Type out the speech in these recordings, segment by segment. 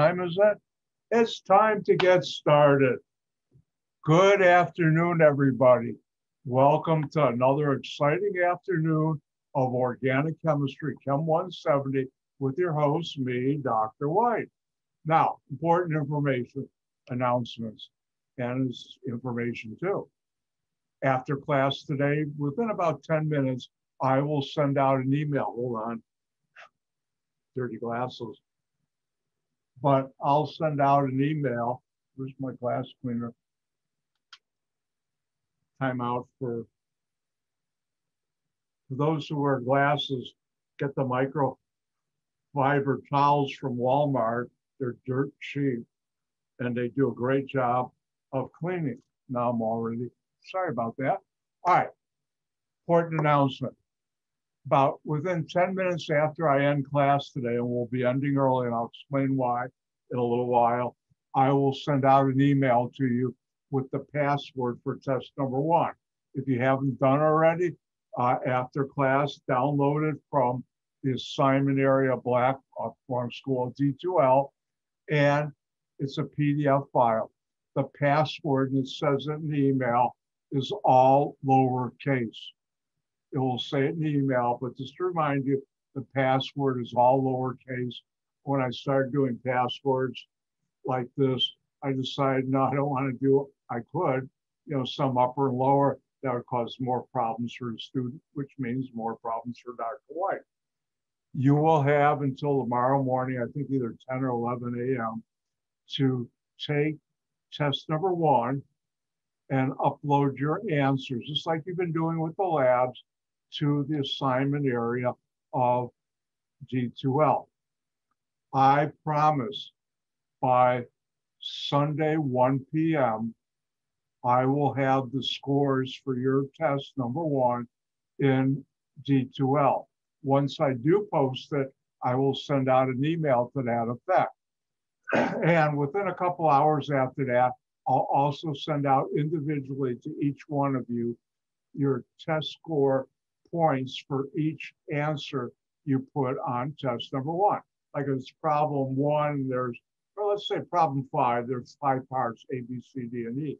time is it? It's time to get started. Good afternoon, everybody. Welcome to another exciting afternoon of organic chemistry, Chem 170, with your host, me, Dr. White. Now, important information, announcements, and information too. After class today, within about 10 minutes, I will send out an email. Hold on. Dirty glasses but I'll send out an email. Where's my glass cleaner? Time out for, for those who wear glasses, get the microfiber towels from Walmart. They're dirt cheap and they do a great job of cleaning. Now I'm already sorry about that. All right, important announcement about within 10 minutes after I end class today, and we'll be ending early, and I'll explain why in a little while, I will send out an email to you with the password for test number one. If you haven't done already, uh, after class, download it from the assignment area Black Farm School D2L, and it's a PDF file. The password, and it says it in the email, is all lowercase it will say it in the email, but just to remind you, the password is all lowercase. When I started doing passwords like this, I decided, no, I don't want to do. I could, you know, some upper and lower, that would cause more problems for the student, which means more problems for Dr. White. You will have until tomorrow morning, I think either 10 or 11 a.m., to take test number one and upload your answers, just like you've been doing with the labs to the assignment area of D2L. I promise by Sunday, 1 p.m., I will have the scores for your test number one in D2L. Once I do post it, I will send out an email to that effect. And within a couple hours after that, I'll also send out individually to each one of you your test score points for each answer you put on test number one. Like it's problem one, there's, well, let's say problem five, there's five parts, A, B, C, D, and E.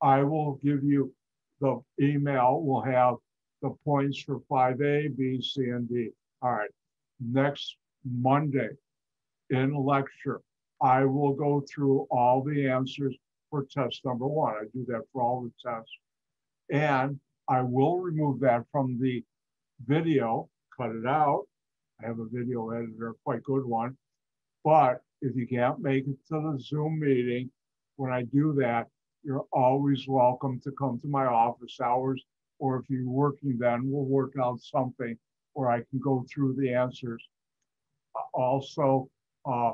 I will give you the email will have the points for 5A, B, C, and D. All right, next Monday in lecture, I will go through all the answers for test number one. I do that for all the tests. And I will remove that from the video, cut it out. I have a video editor, quite good one. But if you can't make it to the Zoom meeting, when I do that, you're always welcome to come to my office hours. Or if you're working then, we'll work out something where I can go through the answers. Also, uh,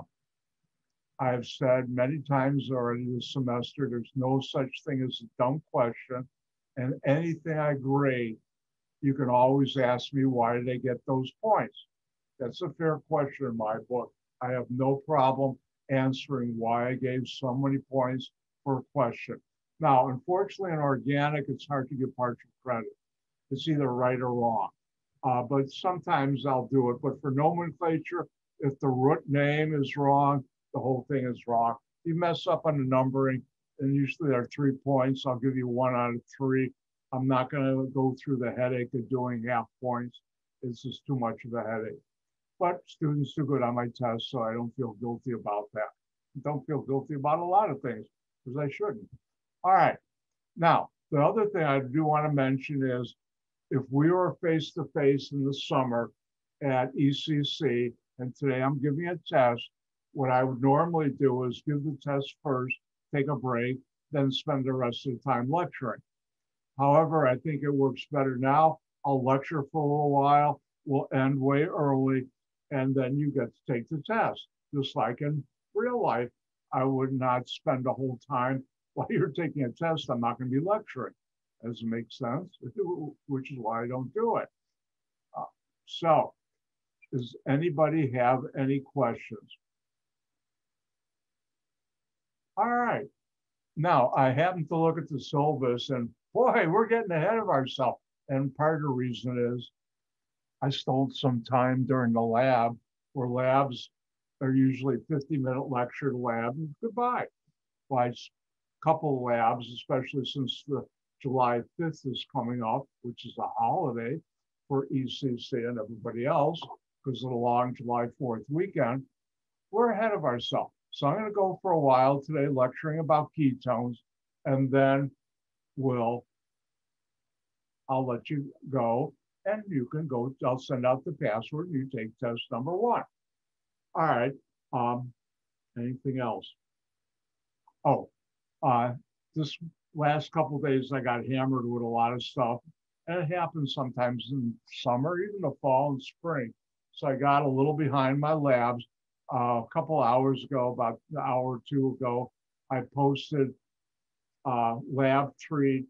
I've said many times already this semester, there's no such thing as a dumb question and anything I grade, you can always ask me why did they get those points? That's a fair question in my book. I have no problem answering why I gave so many points for a question. Now, unfortunately, in organic, it's hard to give partial credit. It's either right or wrong. Uh, but sometimes I'll do it. But for nomenclature, if the root name is wrong, the whole thing is wrong. You mess up on the numbering, and usually there are three points. I'll give you one out of three. I'm not going to go through the headache of doing half points. It's just too much of a headache. But students do good on my test, so I don't feel guilty about that. Don't feel guilty about a lot of things because I shouldn't. All right. Now, the other thing I do want to mention is if we were face to face in the summer at ECC, and today I'm giving a test, what I would normally do is give the test first take a break, then spend the rest of the time lecturing. However, I think it works better now. I'll lecture for a little while, we'll end way early, and then you get to take the test. Just like in real life, I would not spend the whole time while you're taking a test, I'm not going to be lecturing. Does it make sense? Which is why I don't do it. Uh, so, does anybody have any questions? All right. Now, I happen to look at the syllabus and boy, we're getting ahead of ourselves. And part of the reason is I stole some time during the lab where labs They're usually 50 minute lecture lab and goodbye. Why a couple of labs, especially since the July 5th is coming up, which is a holiday for ECC and everybody else because of the long July 4th weekend, we're ahead of ourselves. So I'm going to go for a while today lecturing about ketones and then we'll, I'll let you go and you can go, I'll send out the password you take test number one. All right. Um, anything else? Oh, uh, this last couple days I got hammered with a lot of stuff. And it happens sometimes in summer, even the fall and spring. So I got a little behind my labs. Uh, a couple hours ago, about an hour or two ago, I posted uh, lab three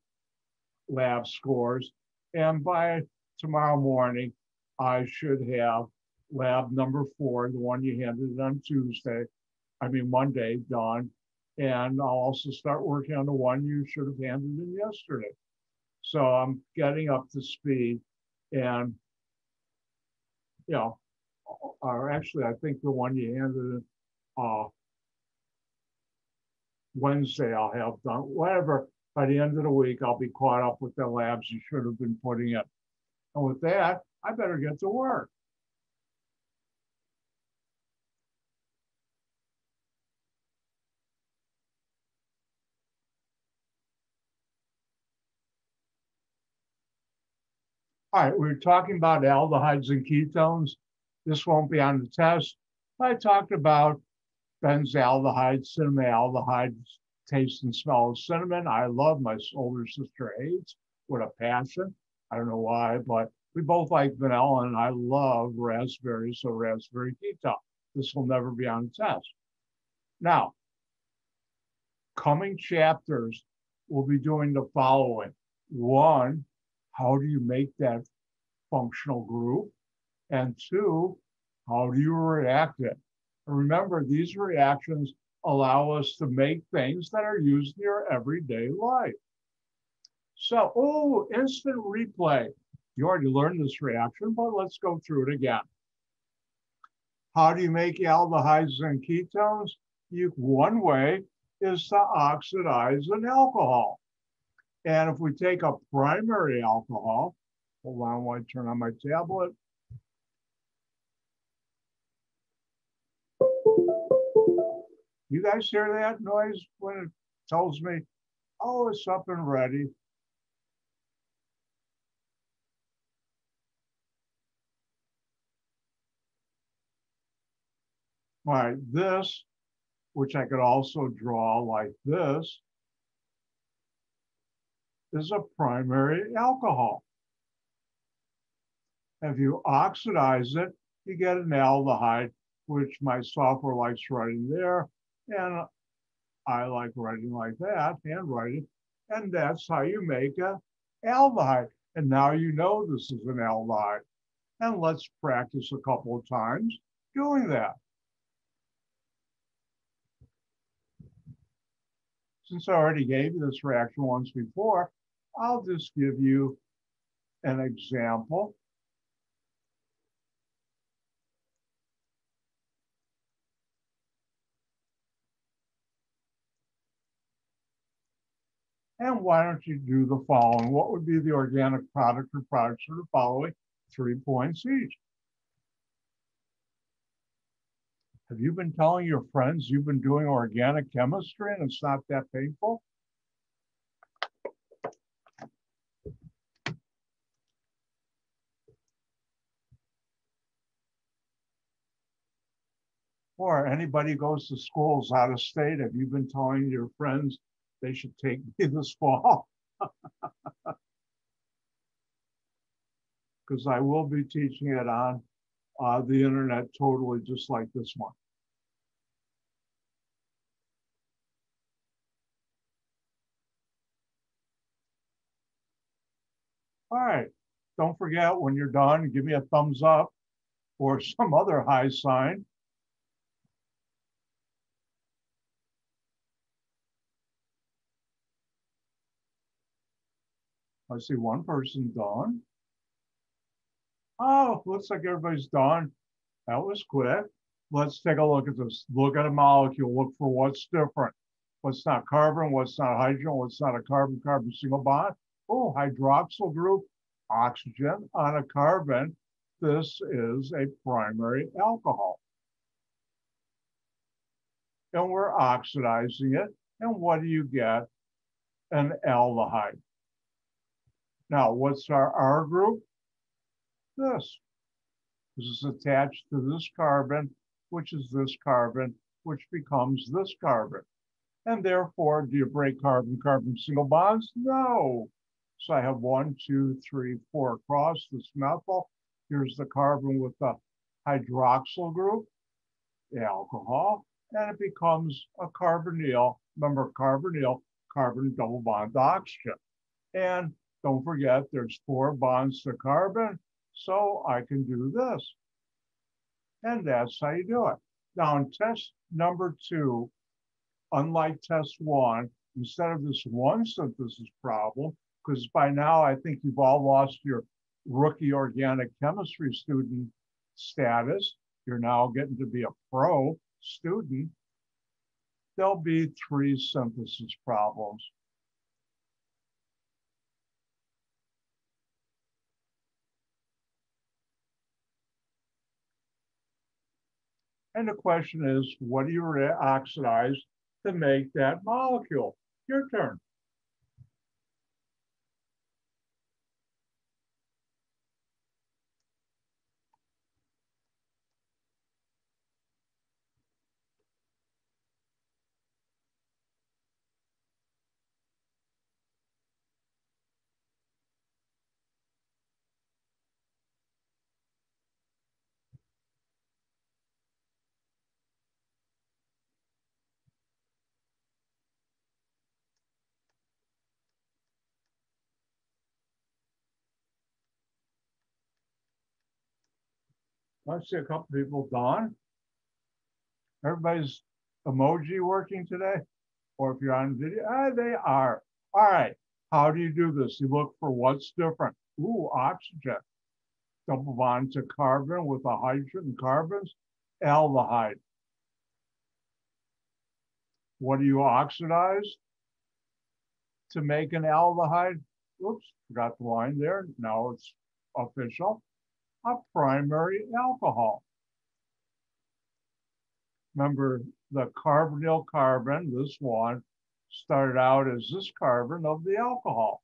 lab scores. And by tomorrow morning, I should have lab number four, the one you handed on Tuesday, I mean Monday, done. And I'll also start working on the one you should have handed in yesterday. So I'm getting up to speed and, you know, or actually, I think the one you handed uh, Wednesday, I'll have done, whatever. By the end of the week, I'll be caught up with the labs you should have been putting in. And with that, I better get to work. All right, we are talking about aldehydes and ketones. This won't be on the test. I talked about benzaldehyde, cinnamaldehyde, taste and smell of cinnamon. I love my older sister hates with a passion. I don't know why, but we both like vanilla and I love raspberry, so raspberry ketone. This will never be on the test. Now, coming chapters, we'll be doing the following. One, how do you make that functional group? And two, how do you react it? Remember, these reactions allow us to make things that are used in your everyday life. So, oh, instant replay. You already learned this reaction, but let's go through it again. How do you make aldehydes and ketones? You, one way is to oxidize an alcohol. And if we take a primary alcohol, hold on while I turn on my tablet. You guys hear that noise when it tells me, oh, it's up and ready? All right, this, which I could also draw like this, is a primary alcohol. If you oxidize it, you get an aldehyde, which my software likes writing there. And I like writing like that, handwriting. And that's how you make a aldehyde. And now you know this is an aldehyde. And let's practice a couple of times doing that. Since I already gave you this reaction once before, I'll just give you an example. And why don't you do the following? What would be the organic product or products of the following? Three points each. Have you been telling your friends you've been doing organic chemistry and it's not that painful? Or anybody goes to schools out of state, have you been telling your friends they should take me this fall? Because I will be teaching it on uh, the internet totally just like this one. All right, don't forget when you're done, give me a thumbs up or some other high sign. I see one person done. Oh, looks like everybody's done. That was quick. let's take a look at this. Look at a molecule, look for what's different. What's not carbon, what's not hydrogen, what's not a carbon-carbon single bond. Oh, hydroxyl group, oxygen on a carbon. This is a primary alcohol. And we're oxidizing it. And what do you get? An aldehyde. Now, what's our R group? This. This is attached to this carbon, which is this carbon, which becomes this carbon. And therefore, do you break carbon-carbon single bonds? No. So I have one, two, three, four across this methyl. Here's the carbon with the hydroxyl group, the alcohol, and it becomes a carbonyl. Remember, carbonyl, carbon double bond oxygen. And don't forget, there's four bonds to carbon, so I can do this. And that's how you do it. Now, in test number two, unlike test one, instead of this one synthesis problem, because by now I think you've all lost your rookie organic chemistry student status. You're now getting to be a pro student. There'll be three synthesis problems. And the question is, what do you oxidize to make that molecule? Your turn. I see a couple people gone. Everybody's emoji working today? Or if you're on video, ah, they are. All right, how do you do this? You look for what's different. Ooh, oxygen. Double bond to carbon with a hydrogen carbons, aldehyde. What do you oxidize to make an aldehyde? Oops, forgot the line there. Now it's official a primary alcohol. Remember the carbonyl carbon, this one, started out as this carbon of the alcohol.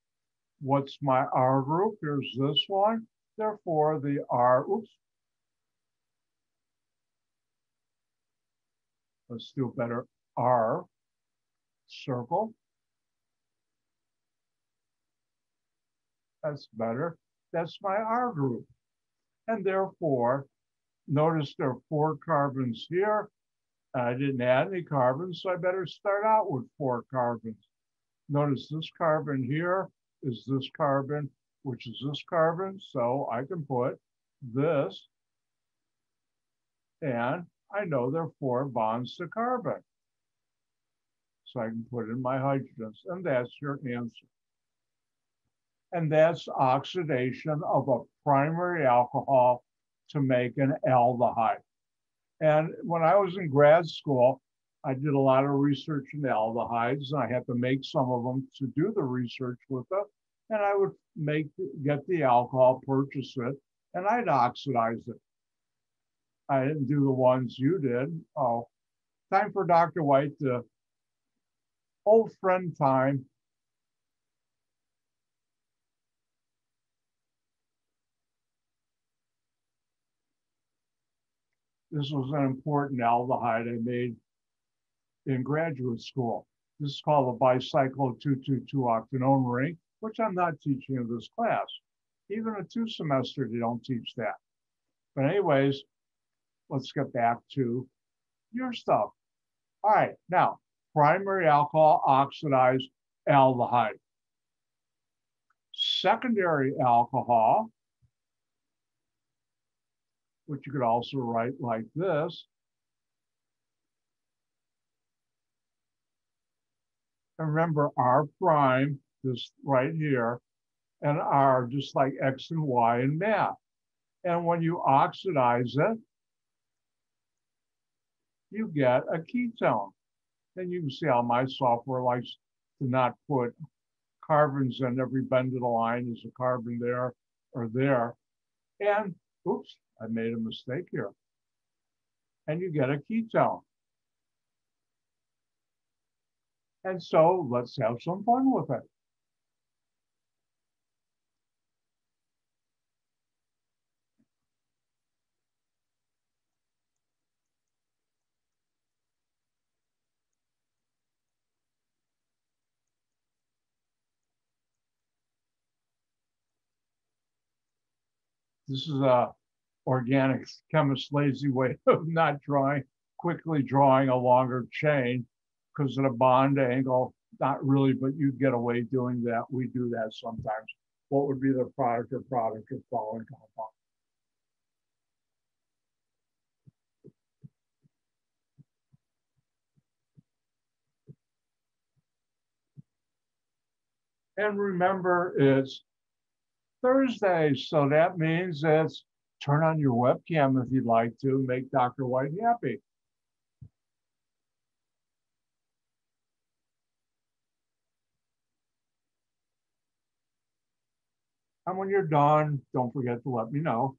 What's my R group? Here's this one. Therefore, the R, oops. Let's do better R circle. That's better. That's my R group. And therefore, notice there are four carbons here. I didn't add any carbons, so I better start out with four carbons. Notice this carbon here is this carbon, which is this carbon. So I can put this, and I know there are four bonds to carbon. So I can put in my hydrogens, and that's your answer and that's oxidation of a primary alcohol to make an aldehyde. And when I was in grad school, I did a lot of research in aldehydes, and I had to make some of them to do the research with them. And I would make get the alcohol, purchase it, and I'd oxidize it. I didn't do the ones you did. Oh, time for Dr. White to old friend time. This was an important aldehyde I made in graduate school. This is called a bicyclo 222-octanone ring, which I'm not teaching in this class. Even a two semester, they don't teach that. But anyways, let's get back to your stuff. All right, now, primary alcohol oxidized aldehyde. Secondary alcohol which you could also write like this. And remember R prime, this right here, and R just like X and Y in math. And when you oxidize it, you get a ketone. And you can see how my software likes to not put carbons in every bend of the line is a carbon there or there. And oops, I made a mistake here. And you get a ketone. And so let's have some fun with it. This is a organic chemist lazy way of not drawing, quickly drawing a longer chain because of the bond angle. Not really, but you get away doing that. We do that sometimes. What would be the product or product of following compound? And remember, it's Thursday, so that means it's turn on your webcam if you'd like to, make Dr. White happy. And when you're done, don't forget to let me know.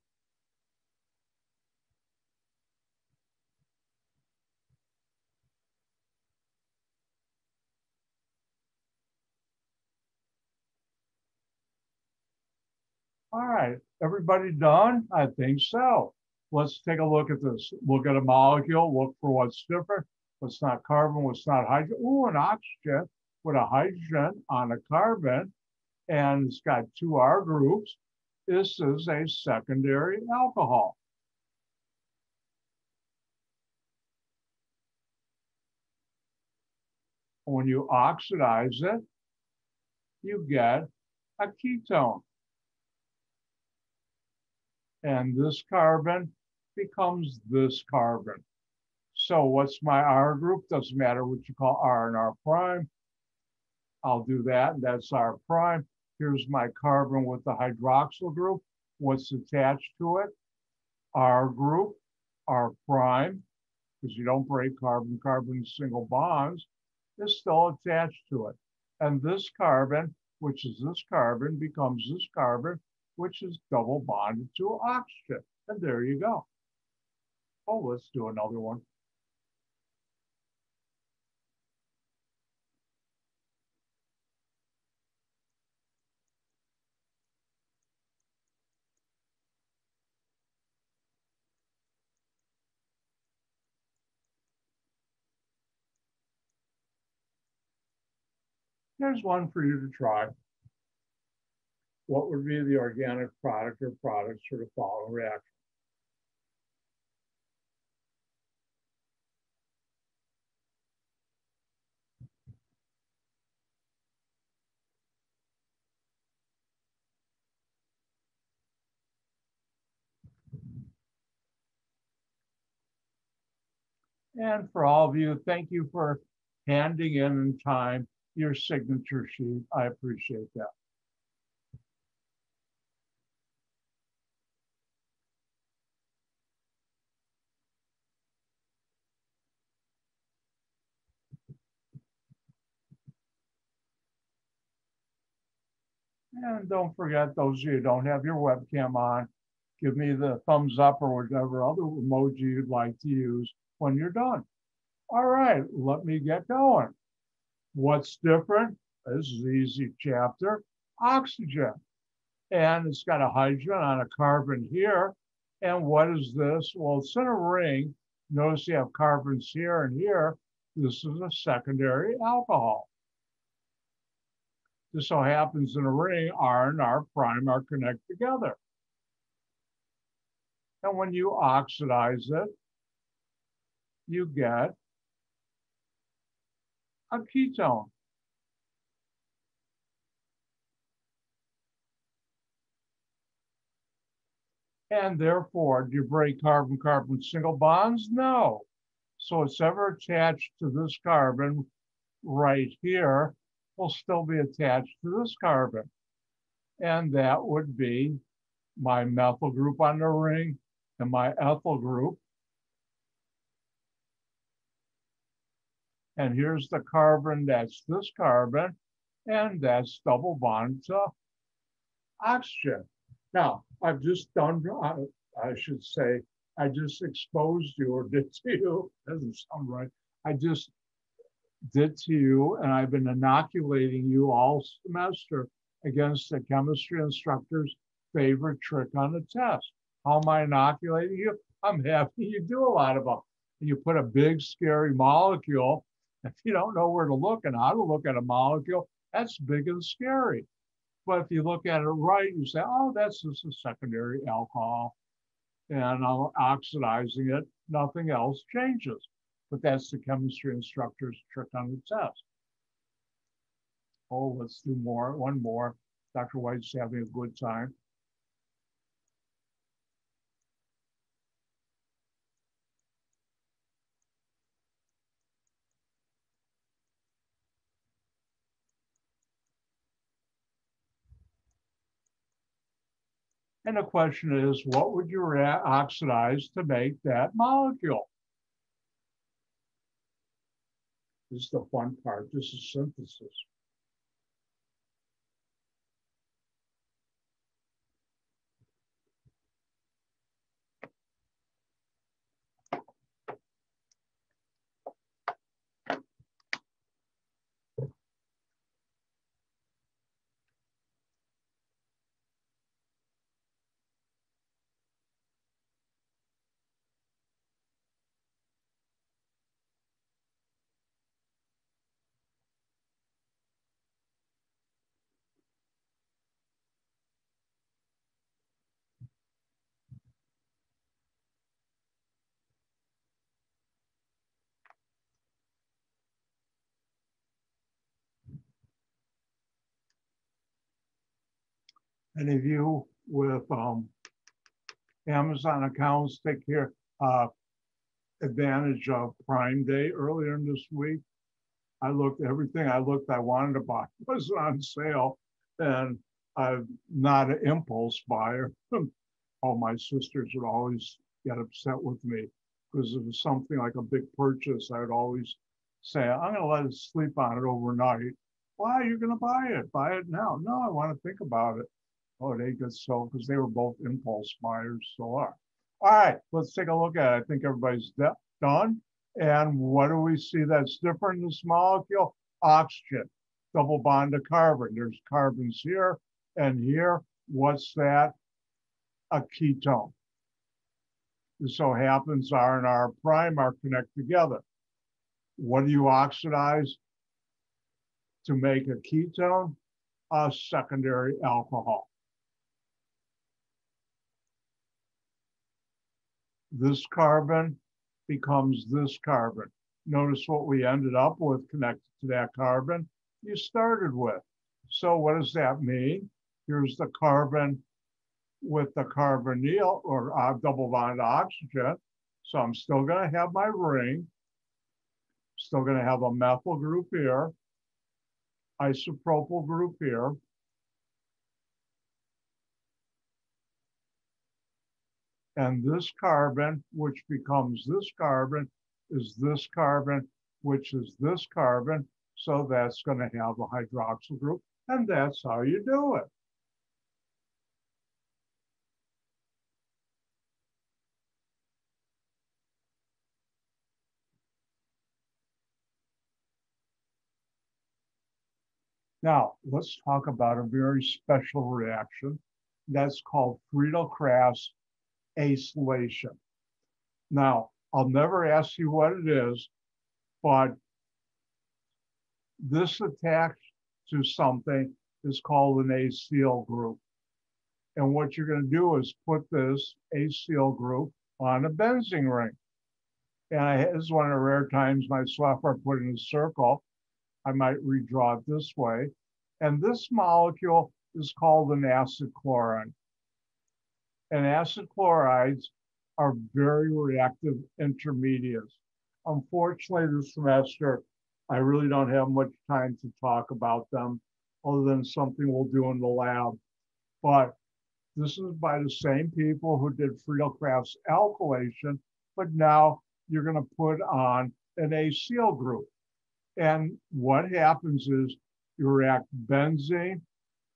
All right, everybody done? I think so. Let's take a look at this. Look at a molecule, look for what's different, what's not carbon, what's not hydrogen. Oh, an oxygen with a hydrogen on a carbon, and it's got two R groups. This is a secondary alcohol. When you oxidize it, you get a ketone and this carbon becomes this carbon. So what's my R group? Doesn't matter what you call R and R prime. I'll do that, and that's R prime. Here's my carbon with the hydroxyl group. What's attached to it? R group, R prime, because you don't break carbon-carbon single bonds, is still attached to it. And this carbon, which is this carbon, becomes this carbon, which is double bonded to oxygen. And there you go. Oh, let's do another one. There's one for you to try what would be the organic product or products for the following reaction? And for all of you, thank you for handing in in time your signature sheet. I appreciate that. And don't forget, those of you don't have your webcam on, give me the thumbs up or whatever other emoji you'd like to use when you're done. All right, let me get going. What's different? This is the easy chapter, oxygen. And it's got a hydrogen on a carbon here. And what is this? Well, it's in a ring. Notice you have carbons here and here. This is a secondary alcohol. Just so happens in a ring, R and R prime are connected together. And when you oxidize it, you get a ketone. And therefore, do you break carbon-carbon single bonds? No. So it's ever attached to this carbon right here will still be attached to this carbon. And that would be my methyl group on the ring and my ethyl group And here's the carbon, that's this carbon, and that's double bond to oxygen. Now, I've just done, I should say, I just exposed you or did to you, doesn't sound right. I just did to you, and I've been inoculating you all semester against the chemistry instructor's favorite trick on the test. How am I inoculating you? I'm having you do a lot of them. You put a big, scary molecule. If you don't know where to look and how to look at a molecule, that's big and scary. But if you look at it right, you say, oh, that's just a secondary alcohol. And I'm oxidizing it, nothing else changes. But that's the chemistry instructor's trick on the test. Oh, let's do more, one more. Dr. White's having a good time. And the question is, what would you oxidize to make that molecule? This is the fun part. This is synthesis. Any of you with um, Amazon accounts take care uh, advantage of Prime Day earlier in this week? I looked everything I looked I wanted to buy was on sale, and I'm not an impulse buyer. All my sisters would always get upset with me because it was something like a big purchase. I would always say, I'm going to let it sleep on it overnight. Why are you going to buy it? Buy it now. No, I want to think about it. Oh, they got so because they were both impulse buyers. So are. All right, let's take a look at it. I think everybody's done. And what do we see that's different in this molecule? Oxygen, double bond to carbon. There's carbons here and here. What's that? A ketone. It so happens R and R prime are connect together. What do you oxidize to make a ketone? A secondary alcohol. This carbon becomes this carbon. Notice what we ended up with connected to that carbon you started with. So what does that mean? Here's the carbon with the carbonyl or uh, double bond oxygen. So I'm still gonna have my ring, still gonna have a methyl group here, isopropyl group here, And this carbon, which becomes this carbon, is this carbon, which is this carbon. So that's going to have a hydroxyl group. And that's how you do it. Now, let's talk about a very special reaction that's called Friedel-Crafts acylation. Now, I'll never ask you what it is, but this attached to something is called an acyl group. And what you're going to do is put this acyl group on a benzene ring. And I, this is one of the rare times my software put in a circle. I might redraw it this way. And this molecule is called an acid chloride and acid chlorides are very reactive intermediates. Unfortunately, this semester, I really don't have much time to talk about them other than something we'll do in the lab. But this is by the same people who did Friedel-Crafts alkylation, but now you're going to put on an acyl group. And what happens is you react benzene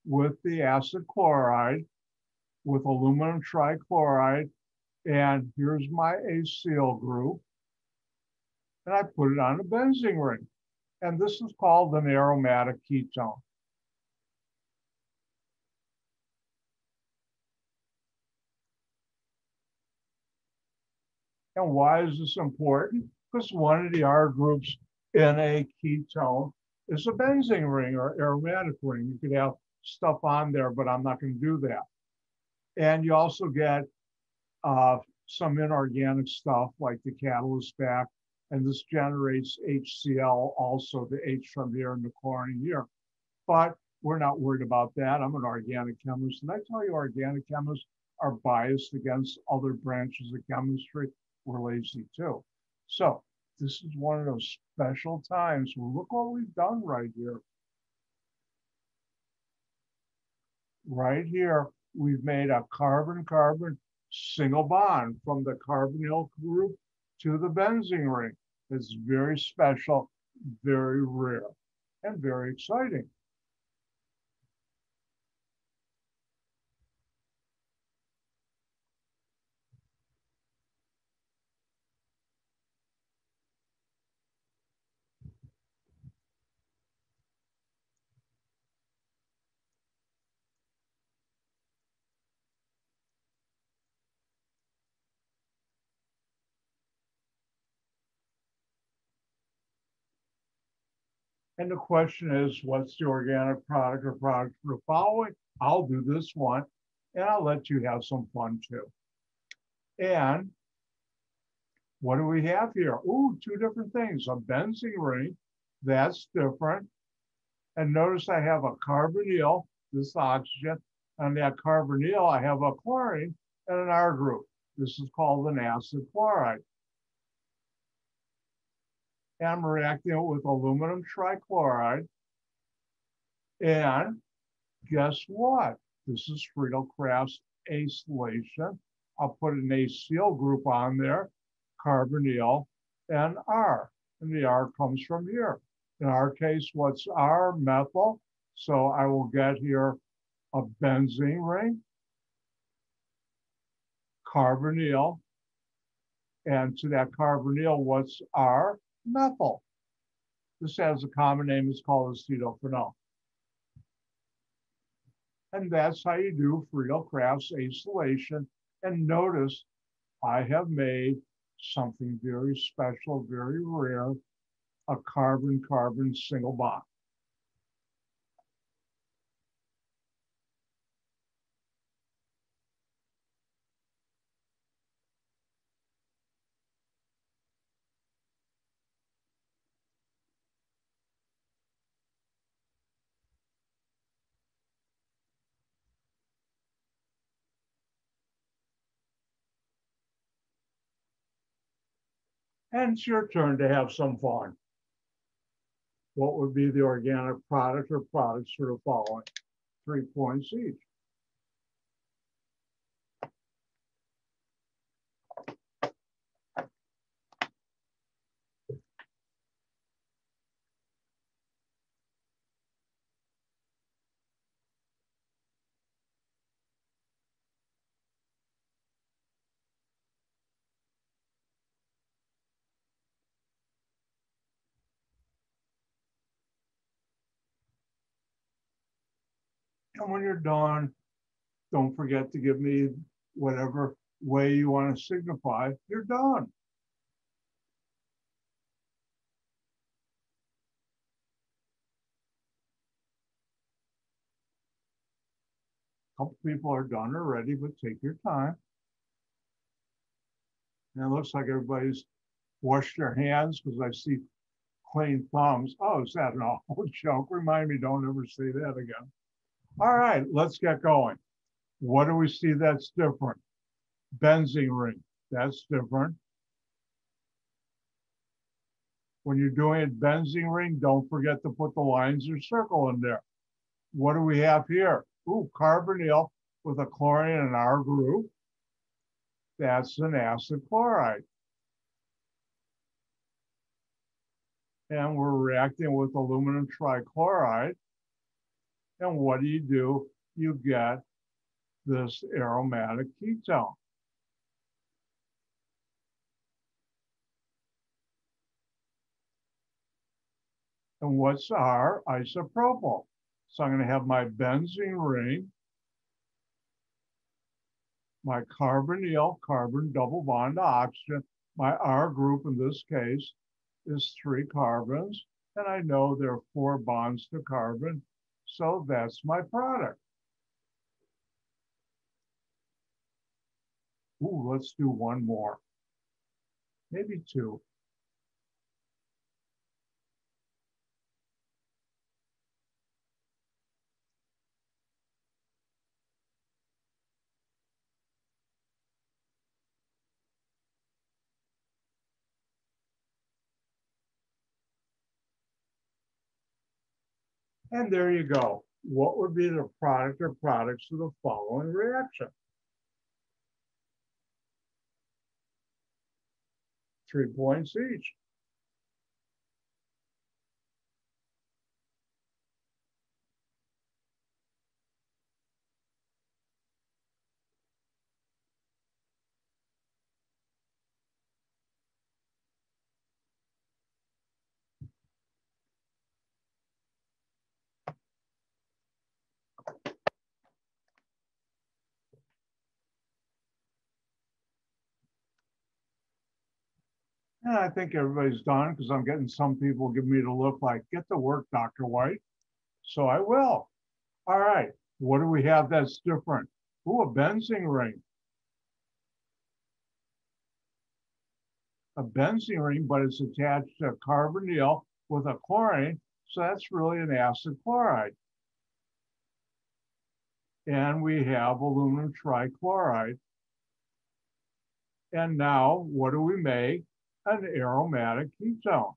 with the acid chloride with aluminum trichloride. And here's my acyl group. And I put it on a benzene ring. And this is called an aromatic ketone. And why is this important? Because one of the R groups in a ketone is a benzene ring or aromatic ring. You could have stuff on there, but I'm not going to do that. And you also get uh, some inorganic stuff like the catalyst back, and this generates HCl, also the H from here and the chlorine here. But we're not worried about that. I'm an organic chemist, and I tell you, organic chemists are biased against other branches of chemistry. We're lazy too. So this is one of those special times. Well, look what we've done right here. Right here, we've made a carbon-carbon single bond from the carbonyl group to the benzene ring. It's very special, very rare, and very exciting. And the question is, what's the organic product or product for the following? I'll do this one and I'll let you have some fun too. And what do we have here? Ooh, two different things. A benzene ring, that's different. And notice I have a carbonyl, this oxygen, and that carbonyl, I have a chlorine and an R group. This is called an acid chloride. I'm reacting it with aluminum trichloride. And guess what? This is Friedel-Crafts acylation. I'll put an acyl group on there, carbonyl, and R. And the R comes from here. In our case, what's R? Methyl. So I will get here a benzene ring, carbonyl, and to that carbonyl, what's R? Methyl. This has a common name, it's called acetophenone. And that's how you do Friedel-Crafts acylation. And notice I have made something very special, very rare, a carbon-carbon single bond. And it's your turn to have some fun. What would be the organic product or products for the following? Three points each. And when you're done, don't forget to give me whatever way you want to signify you're done. A couple people are done already, but take your time. And it looks like everybody's washed their hands because I see clean thumbs. Oh, is that an awful joke? Remind me, don't ever say that again. All right, let's get going. What do we see that's different? Benzene ring, that's different. When you're doing a benzene ring, don't forget to put the lines or circle in there. What do we have here? Ooh, carbonyl with a chlorine in our group. That's an acid chloride. and we're reacting with aluminum trichloride. And what do you do? You get this aromatic ketone. And what's our isopropyl? So I'm going to have my benzene ring, my carbonyl, carbon double bond to oxygen. My R group in this case is three carbons, and I know there are four bonds to carbon, so that's my product. Ooh, let's do one more, maybe two. And there you go. What would be the product or products of the following reaction? Three points each. And I think everybody's done because I'm getting some people give me the look like, get to work, Dr. White. So I will. All right, what do we have that's different? Ooh, a benzene ring. A benzene ring, but it's attached to a carbonyl with a chlorine. So that's really an acid chloride. And we have aluminum trichloride. And now what do we make? An aromatic ketone.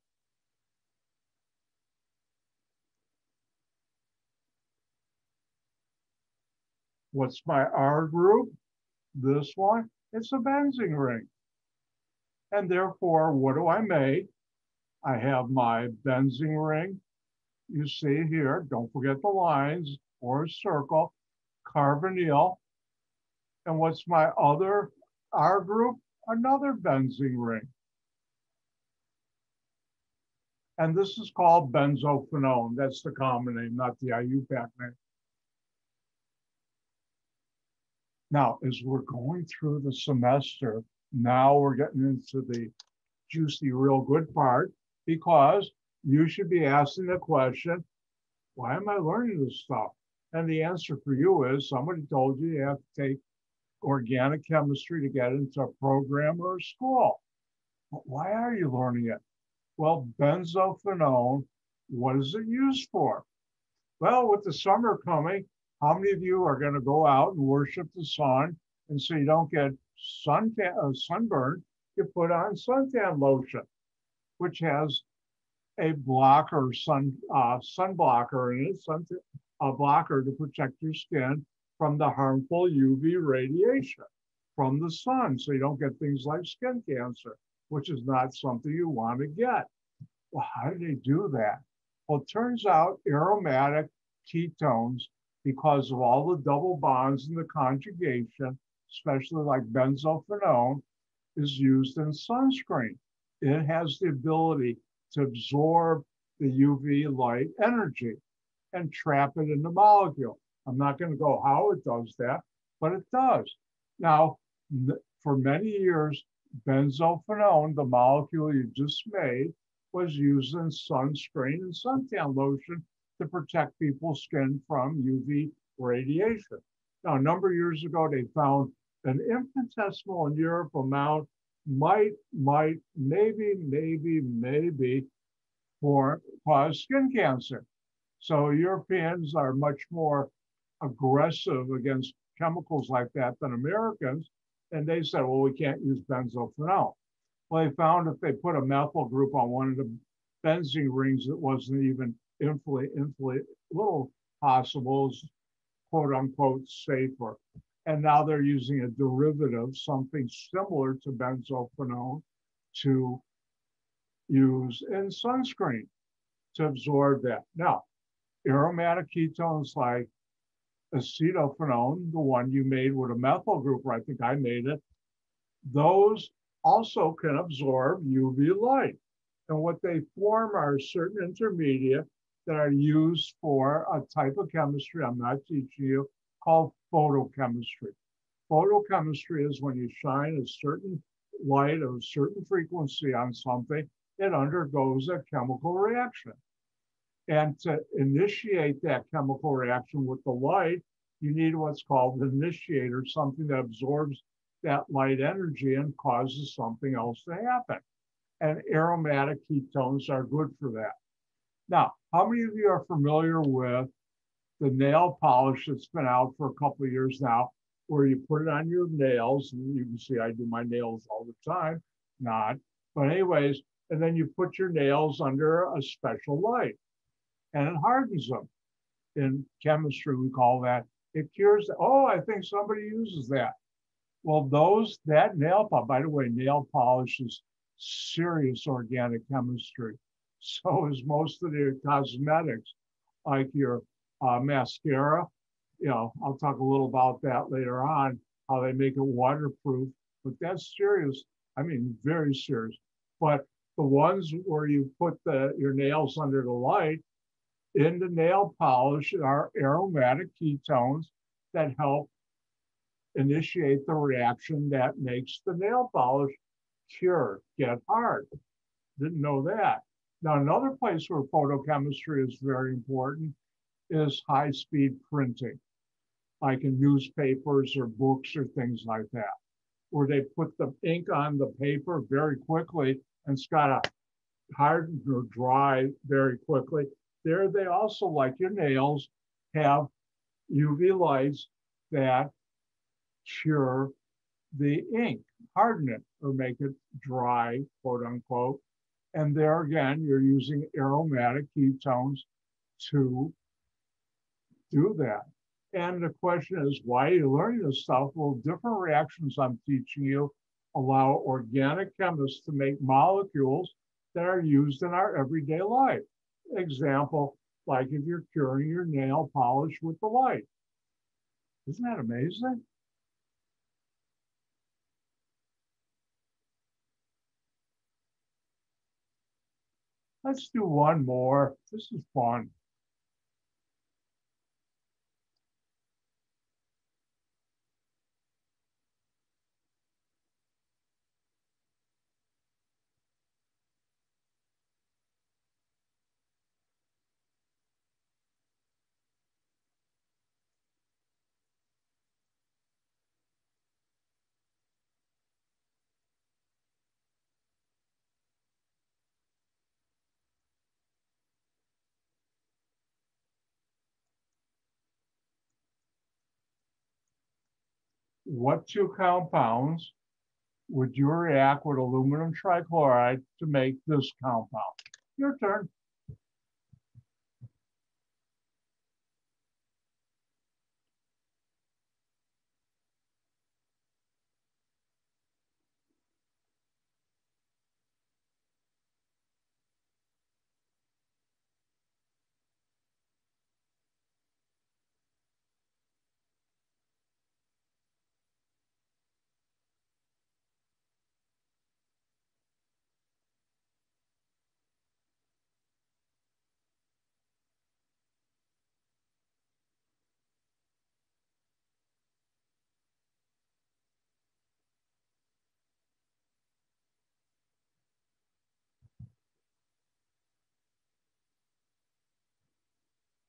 What's my R group? This one, it's a benzene ring. And therefore, what do I make? I have my benzene ring. You see here, don't forget the lines or a circle, carbonyl. And what's my other R group? Another benzene ring. And this is called benzophenone. That's the common name, not the IUPAC name. Now, as we're going through the semester, now we're getting into the juicy, real good part because you should be asking the question, why am I learning this stuff? And the answer for you is somebody told you you have to take organic chemistry to get into a program or a school. But why are you learning it? Well, benzophenone, what is it used for? Well, with the summer coming, how many of you are going to go out and worship the sun and so you don't get sun uh, sunburn? You put on suntan lotion, which has a blocker, sun uh, sun blocker in it, sun, a blocker to protect your skin from the harmful UV radiation from the sun, so you don't get things like skin cancer which is not something you want to get. Well, how do they do that? Well, it turns out aromatic ketones, because of all the double bonds in the conjugation, especially like benzophenone, is used in sunscreen. It has the ability to absorb the UV light energy and trap it in the molecule. I'm not going to go how it does that, but it does. Now, for many years, benzophenone, the molecule you just made, was used in sunscreen and suntan lotion to protect people's skin from UV radiation. Now, a number of years ago, they found an infinitesimal in Europe amount might, might, maybe, maybe, maybe for cause skin cancer. So Europeans are much more aggressive against chemicals like that than Americans. And they said, well, we can't use benzophenone. Well, they found if they put a methyl group on one of the benzene rings, it wasn't even inflate, inflate, little possible, quote unquote, safer. And now they're using a derivative, something similar to benzophenone, to use in sunscreen to absorb that. Now, aromatic ketones like acetophenone, the one you made with a methyl group, or I think I made it, those also can absorb UV light. And what they form are certain intermediate that are used for a type of chemistry I'm not teaching you called photochemistry. Photochemistry is when you shine a certain light of a certain frequency on something, it undergoes a chemical reaction. And to initiate that chemical reaction with the light, you need what's called an initiator, something that absorbs that light energy and causes something else to happen. And aromatic ketones are good for that. Now, how many of you are familiar with the nail polish that's been out for a couple of years now, where you put it on your nails, and you can see I do my nails all the time, not, but anyways, and then you put your nails under a special light and it hardens them. In chemistry, we call that it cures. Oh, I think somebody uses that. Well, those that nail polish, by the way, nail polish is serious organic chemistry. So is most of the cosmetics, like your uh, mascara. You know, I'll talk a little about that later on, how they make it waterproof. But that's serious. I mean, very serious. But the ones where you put the your nails under the light, in the nail polish are aromatic ketones that help initiate the reaction that makes the nail polish cure, get hard. Didn't know that. Now, another place where photochemistry is very important is high speed printing, like in newspapers or books or things like that, where they put the ink on the paper very quickly and it's got to harden or dry very quickly there they also, like your nails, have UV lights that cure the ink, harden it or make it dry, quote unquote. And there again, you're using aromatic ketones to do that. And the question is, why are you learning this stuff? Well, different reactions I'm teaching you allow organic chemists to make molecules that are used in our everyday life example, like if you're curing your nail polish with the light. Isn't that amazing? Let's do one more. This is fun. What two compounds would you react with aluminum trichloride to make this compound? Your turn.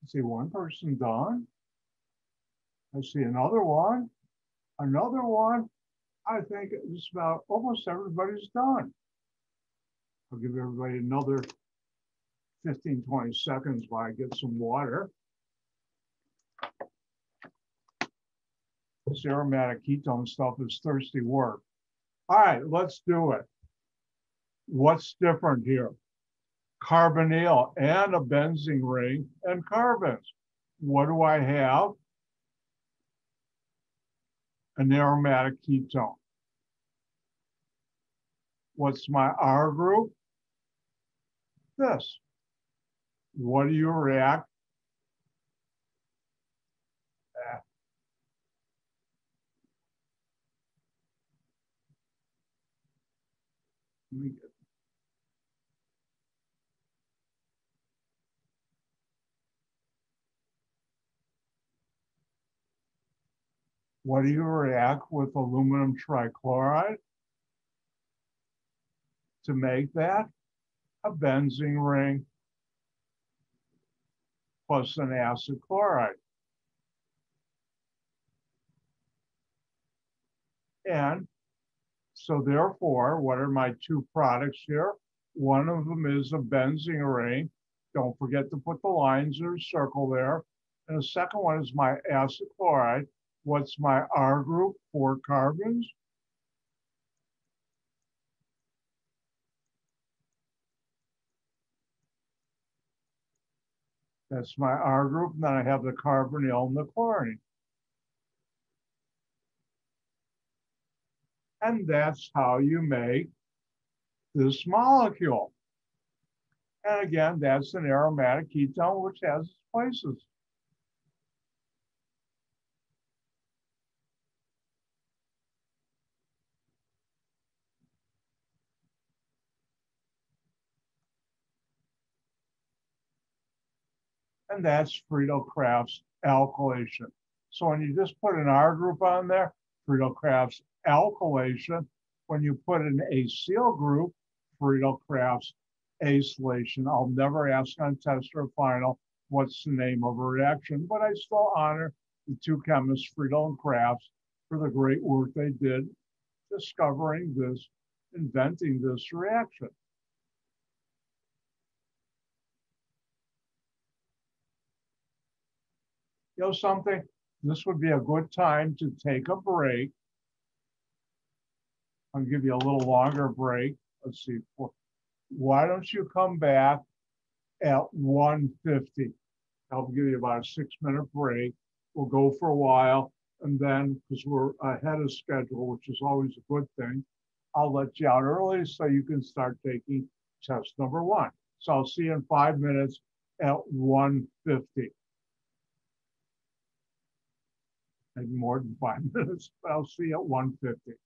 See one person done. I see another one, another one. I think it's about almost everybody's done. I'll give everybody another 15, 20 seconds while I get some water. This aromatic ketone stuff is thirsty work. All right, let's do it. What's different here? Carbonyl and a benzene ring and carbons. What do I have? An aromatic ketone. What's my R group? this. What do you react? Let me get What do you react with aluminum trichloride? To make that a benzene ring plus an acid chloride. And so therefore, what are my two products here? One of them is a benzene ring. Don't forget to put the lines or circle there. And the second one is my acid chloride. What's my R group? Four carbons. That's my R group. And then I have the carbonyl and the chlorine. And that's how you make this molecule. And again, that's an aromatic ketone, which has its places. And that's Friedel-Crafts alkylation. So when you just put an R group on there, Friedel-Crafts alkylation. When you put an acyl group, Friedel-Crafts acylation. I'll never ask on test or final what's the name of a reaction, but I still honor the two chemists, Friedel and Crafts, for the great work they did discovering this, inventing this reaction. You know something? This would be a good time to take a break. I'll give you a little longer break. Let's see. Why don't you come back at 1.50? I'll give you about a six minute break. We'll go for a while. And then, because we're ahead of schedule, which is always a good thing, I'll let you out early so you can start taking test number one. So I'll see you in five minutes at 150. maybe more than five minutes, but I'll see you at 150.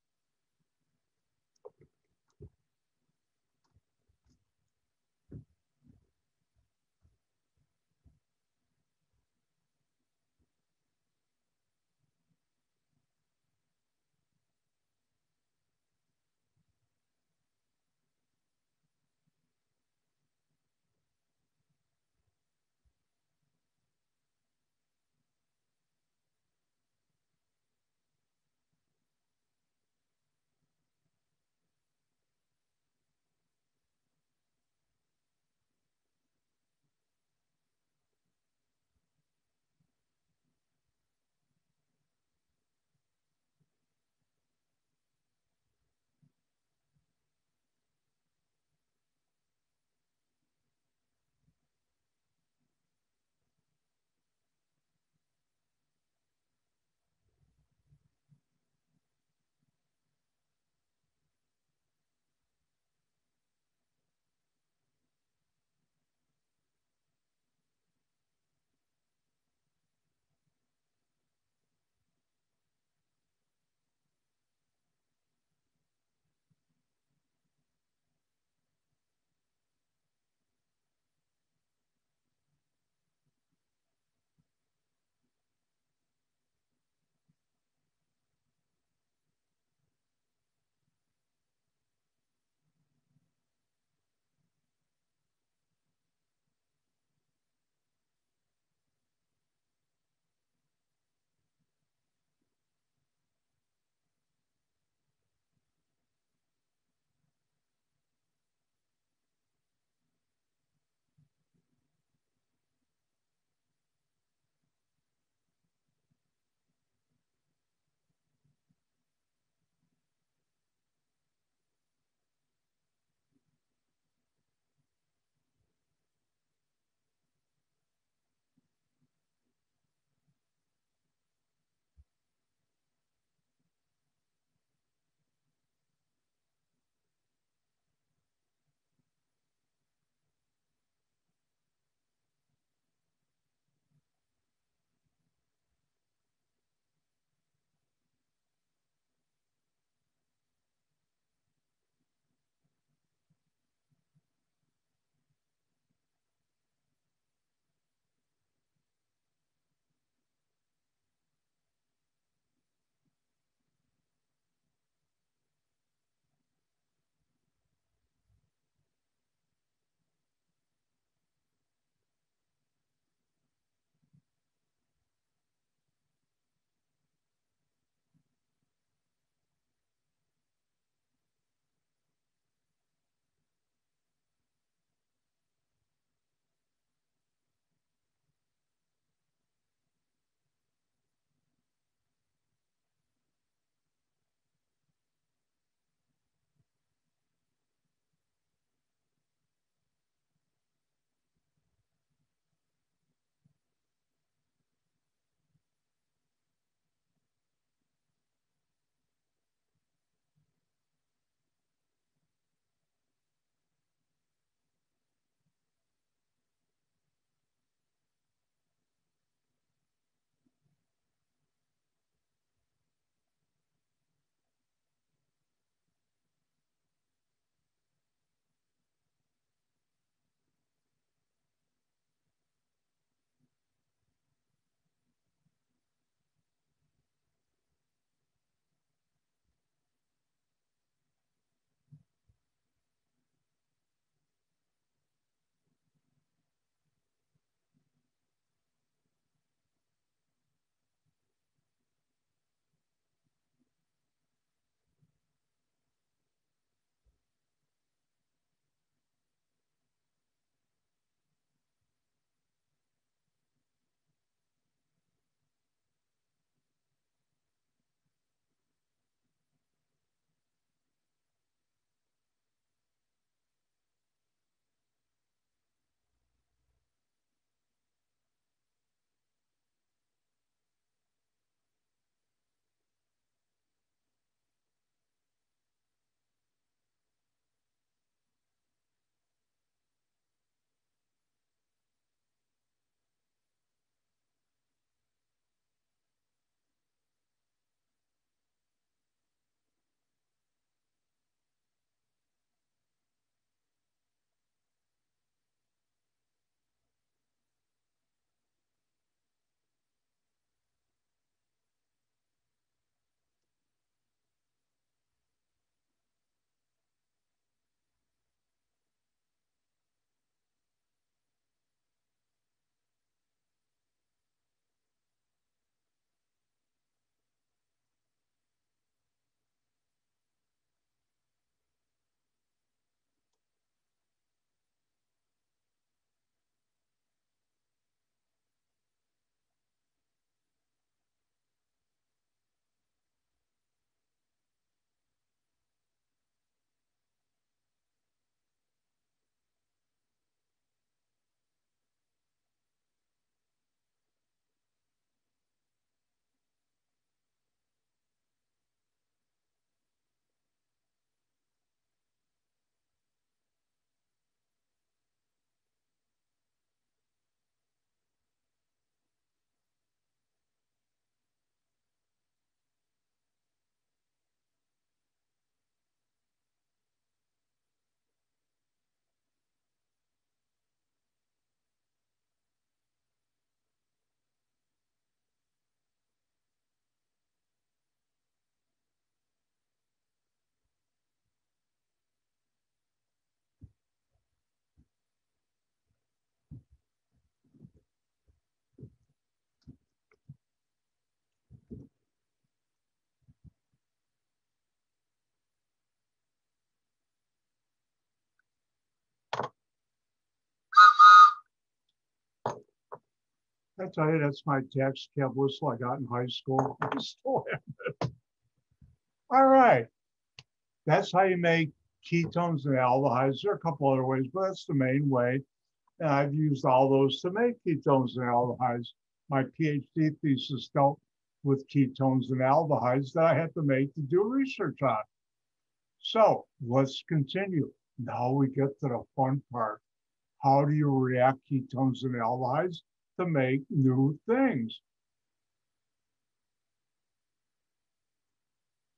I tell you, that's my tax cab whistle I got in high school. I still have it. All right. That's how you make ketones and aldehydes. There are a couple other ways, but that's the main way. And I've used all those to make ketones and aldehydes. My PhD thesis dealt with ketones and aldehydes that I had to make to do research on. So let's continue. Now we get to the fun part. How do you react ketones and aldehydes to make new things?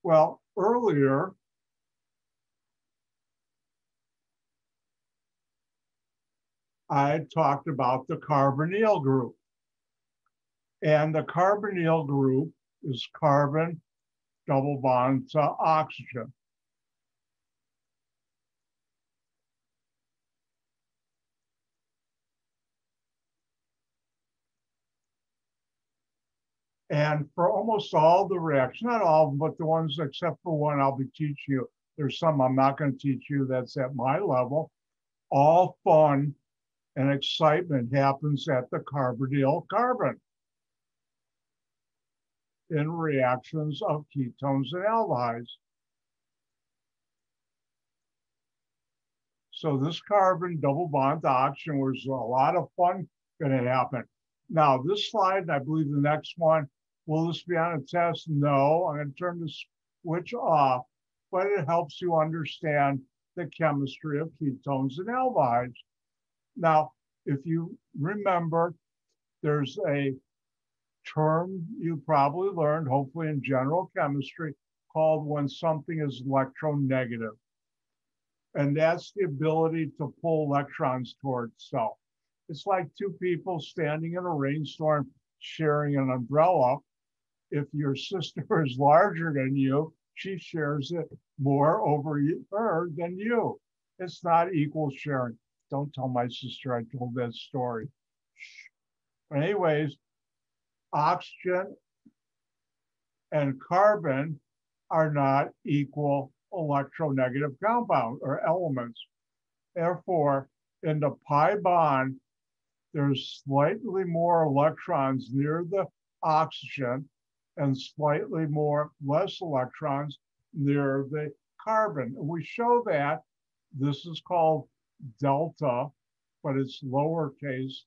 Well, earlier, I talked about the carbonyl group. And the carbonyl group is carbon double bond to oxygen. And for almost all the reactions, not all of them, but the ones except for one I'll be teaching you. There's some I'm not going to teach you that's at my level. All fun and excitement happens at the carbonyl carbon in reactions of ketones and aldehydes. So this carbon double bond to oxygen was a lot of fun going to happen. Now this slide, and I believe the next one, will this be on a test? No, I'm going to turn the switch off, but it helps you understand the chemistry of ketones and aldehydes. Now, if you remember, there's a term you probably learned, hopefully in general chemistry, called when something is electronegative. And that's the ability to pull electrons toward itself. It's like two people standing in a rainstorm sharing an umbrella. If your sister is larger than you, she shares it more over her than you. It's not equal sharing. Don't tell my sister I told that story. But anyways, oxygen and carbon are not equal electronegative compound or elements. Therefore, in the pi bond, there's slightly more electrons near the oxygen and slightly more less electrons near the carbon. And we show that this is called delta, but it's lowercase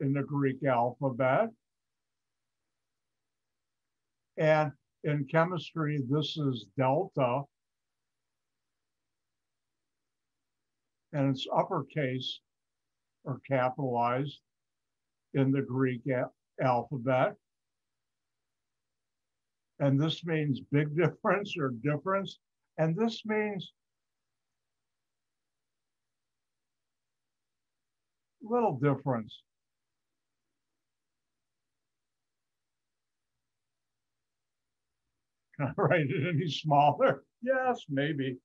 in the Greek alphabet. And in chemistry, this is delta. And it's uppercase or capitalized in the Greek alphabet. And this means big difference or difference. And this means little difference. Can I write it any smaller? Yes, maybe.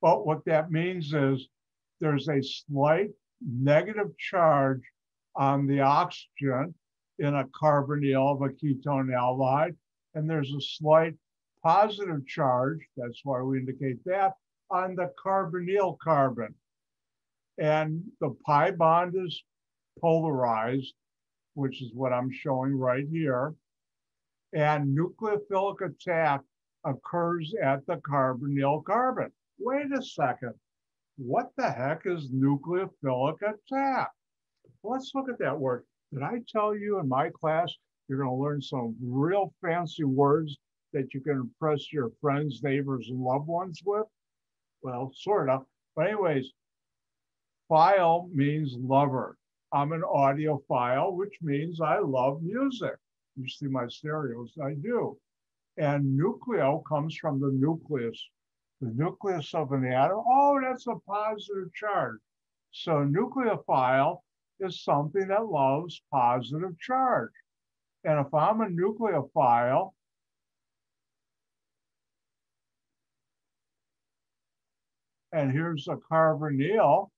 But what that means is there's a slight negative charge on the oxygen in a carbonyl of a ketone aldehyde, and there's a slight positive charge, that's why we indicate that, on the carbonyl carbon. And the pi bond is polarized, which is what I'm showing right here. And nucleophilic attack occurs at the carbonyl carbon. Wait a second. What the heck is nucleophilic attack? Let's look at that word. Did I tell you in my class you're going to learn some real fancy words that you can impress your friends, neighbors, and loved ones with? Well, sort of. But, anyways, file means lover. I'm an audiophile, which means I love music. You see my stereos, I do. And nucleo comes from the nucleus. The nucleus of an atom, oh, that's a positive charge. So nucleophile is something that loves positive charge. And if I'm a nucleophile, and here's a carbonyl,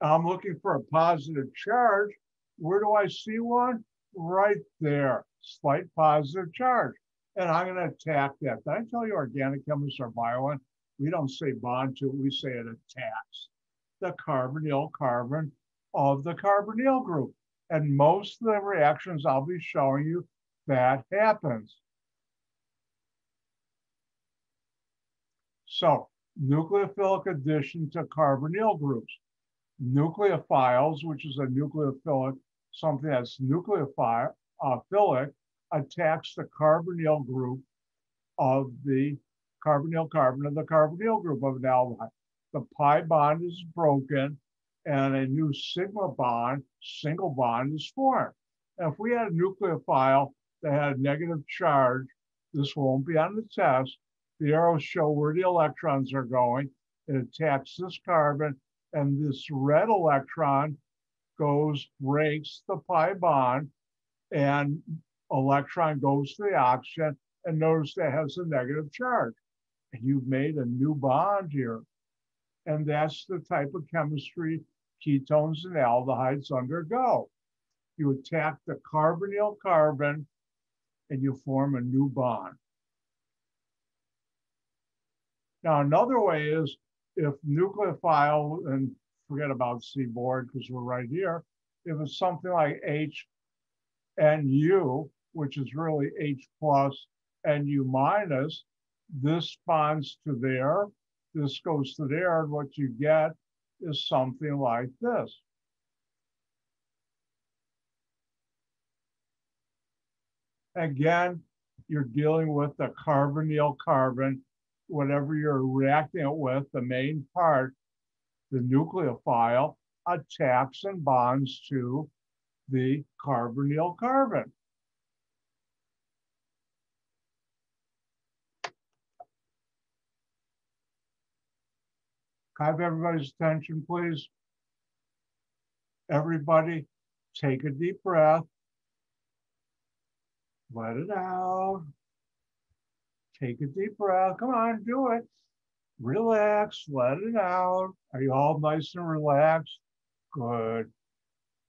I'm looking for a positive charge. Where do I see one? Right there slight positive charge. And I'm going to attack that. Did I tell you organic chemists are violent? We don't say bond to it, we say it attacks. The carbonyl carbon of the carbonyl group. And most of the reactions I'll be showing you, that happens. So nucleophilic addition to carbonyl groups. Nucleophiles, which is a nucleophilic, something that's nucleophilic, attacks the carbonyl group of the carbonyl carbon of the carbonyl group of an aldehyde. The pi bond is broken and a new sigma bond, single bond is formed. If we had a nucleophile that had a negative charge, this won't be on the test. The arrows show where the electrons are going. It attacks this carbon, and this red electron goes, breaks the pi bond, and electron goes to the oxygen, and notice that has a negative charge. And you've made a new bond here. And that's the type of chemistry ketones and aldehydes undergo. You attack the carbonyl carbon and you form a new bond. Now, another way is if nucleophile, and forget about C board because we're right here, if it's something like H and U, which is really H plus and U minus, this bonds to there, this goes to there, and what you get is something like this. Again, you're dealing with the carbonyl carbon, whatever you're reacting it with, the main part, the nucleophile, attacks and bonds to the carbonyl carbon. Can I have everybody's attention, please? Everybody, take a deep breath. Let it out. Take a deep breath. Come on, do it. Relax, let it out. Are you all nice and relaxed? Good.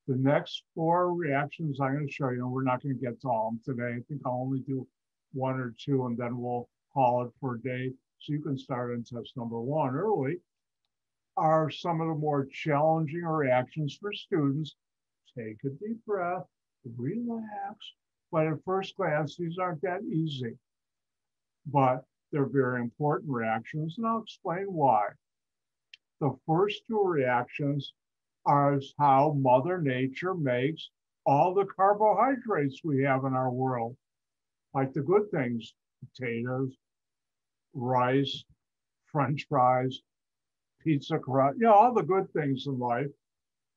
The next four reactions I'm going to show you, and we're not going to get to all of them today. I think I'll only do one or two, and then we'll call it for a day. So you can start on test number one early are some of the more challenging reactions for students. Take a deep breath, relax. But at first glance, these aren't that easy. But they're very important reactions, and I'll explain why. The first two reactions are how Mother Nature makes all the carbohydrates we have in our world, like the good things, potatoes, rice, french fries, pizza, you know, all the good things in life,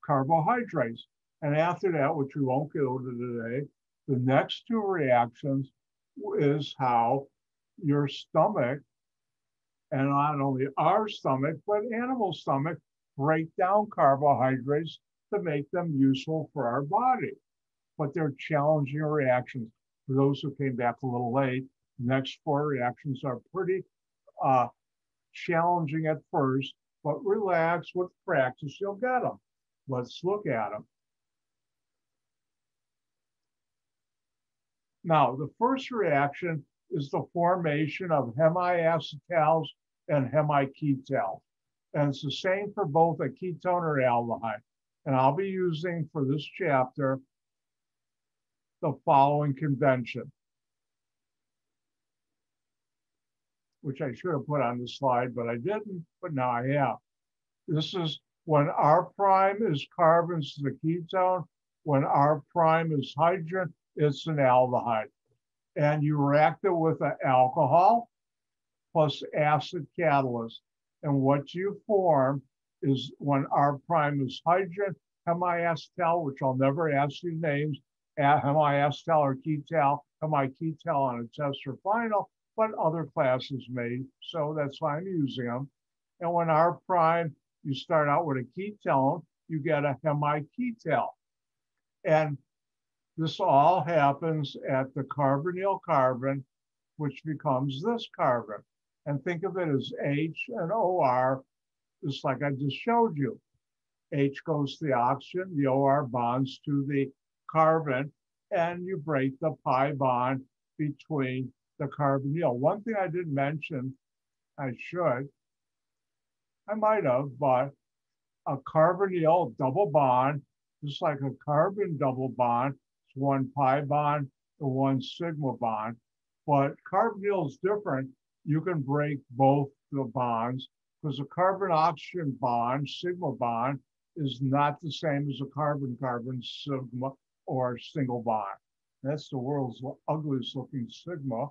carbohydrates. And after that, which we won't get into today, the next two reactions is how your stomach, and not only our stomach, but animal stomach, break down carbohydrates to make them useful for our body. But they're challenging reactions. For those who came back a little late, the next four reactions are pretty uh, challenging at first, but relax with practice, you'll get them. Let's look at them. Now, the first reaction is the formation of hemiacetals and hemiketals. And it's the same for both a ketone or aldehyde. And I'll be using for this chapter the following convention. Which I should have put on the slide, but I didn't, but now I have. This is when R prime is carbon, to the ketone, when R prime is hydrogen, it's an aldehyde. And you react it with an alcohol plus acid catalyst. And what you form is when R prime is hydrogen, hemiacetal, which I'll never ask you names, hemiacetal or ketal, hemiketal on a test or final, but other classes may. So that's why I'm using them. And when R prime, you start out with a ketone, you get a hemiketal. And this all happens at the carbonyl carbon, which becomes this carbon. And think of it as H and OR, just like I just showed you. H goes to the oxygen, the OR bonds to the carbon, and you break the pi bond between the carbonyl. One thing I didn't mention, I should, I might have, but a carbonyl double bond, just like a carbon double bond, it's one pi bond and one sigma bond. But carbonyl is different. You can break both the bonds because a carbon-oxygen bond, sigma bond, is not the same as a carbon-carbon sigma or single bond. That's the world's ugliest looking sigma.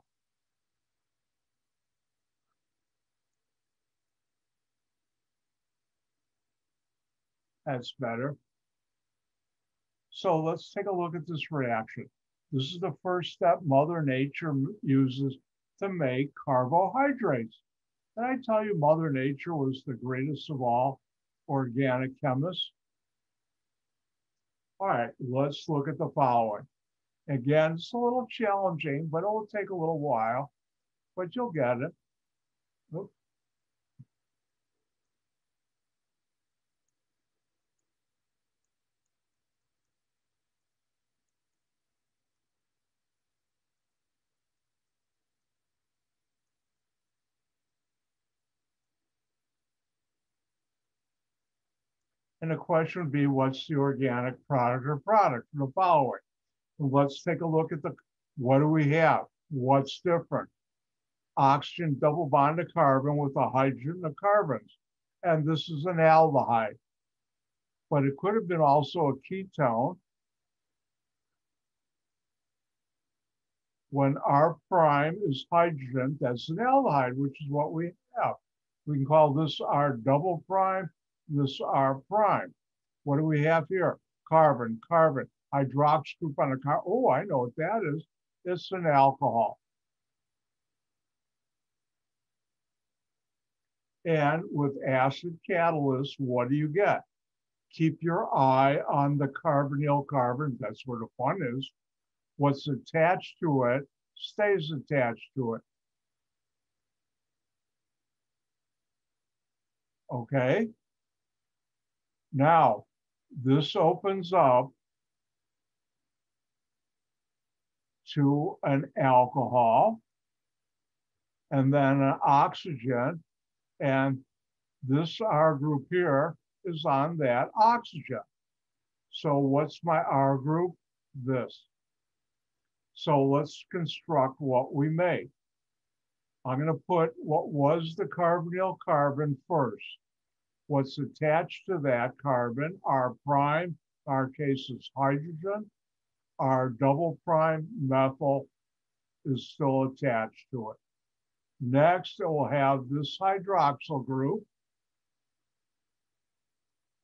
That's better. So let's take a look at this reaction. This is the first step Mother Nature uses to make carbohydrates. And I tell you, Mother Nature was the greatest of all organic chemists. All right, let's look at the following. Again, it's a little challenging, but it will take a little while, but you'll get it. Oops. And the question would be, what's the organic product or product the following? And let's take a look at the, what do we have? What's different? Oxygen double bond to carbon with a hydrogen of carbons. And this is an aldehyde. But it could have been also a ketone. When R prime is hydrogen, that's an aldehyde, which is what we have. We can call this R double prime this R prime. What do we have here? Carbon, carbon, hydroxy group on a car. Oh, I know what that is. It's an alcohol. And with acid catalyst, what do you get? Keep your eye on the carbonyl carbon. That's where the fun is. What's attached to it stays attached to it. Okay. Now, this opens up to an alcohol and then an oxygen. And this R group here is on that oxygen. So what's my R group? This. So let's construct what we made. I'm going to put what was the carbonyl carbon first what's attached to that carbon, R prime, our case is hydrogen, R double prime methyl is still attached to it. Next, it will have this hydroxyl group.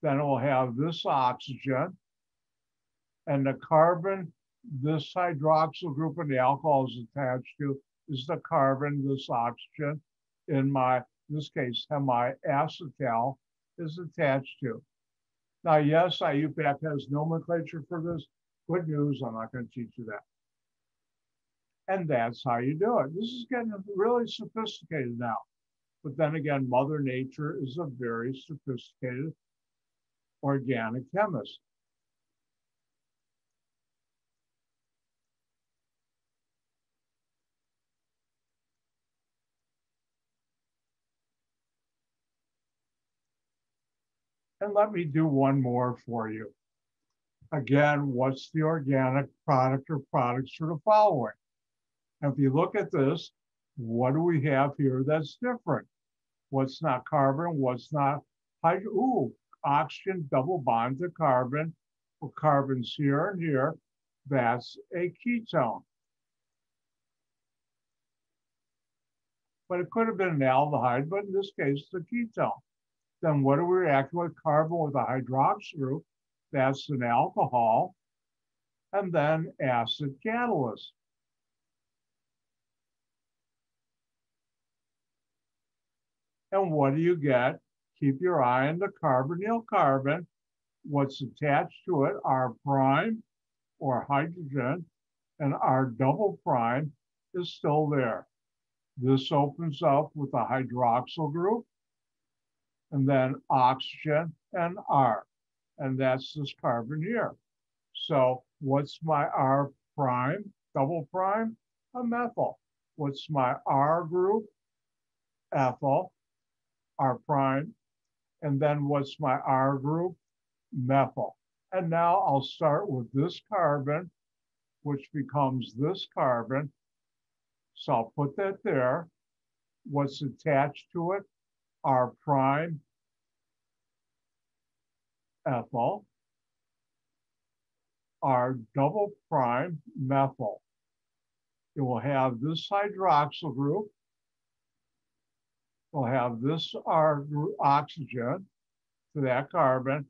Then it will have this oxygen. And the carbon, this hydroxyl group and the alcohol is attached to is the carbon, this oxygen, in my, in this case, hemiacetal is attached to. Now, yes, IUPAC has nomenclature for this. Good news, I'm not going to teach you that. And that's how you do it. This is getting really sophisticated now. But then again, Mother Nature is a very sophisticated organic chemist. And let me do one more for you. Again, what's the organic product or products for the following? And if you look at this, what do we have here that's different? What's not carbon? What's not hydrogen? Ooh, oxygen double bond to carbon. Well, carbon's here and here. That's a ketone. But it could have been an aldehyde, but in this case, it's a ketone. Then what are we reacting with? Carbon with a hydroxyl group. That's an alcohol. And then acid catalyst. And what do you get? Keep your eye on the carbonyl carbon. What's attached to it, R prime or hydrogen, and R double prime is still there. This opens up with a hydroxyl group and then oxygen and R. And that's this carbon here. So what's my R prime, double prime? A methyl. What's my R group? Ethyl, R prime. And then what's my R group? Methyl. And now I'll start with this carbon, which becomes this carbon. So I'll put that there. What's attached to it? R prime ethyl. R double prime methyl. It will have this hydroxyl group. We'll have this R oxygen to that carbon.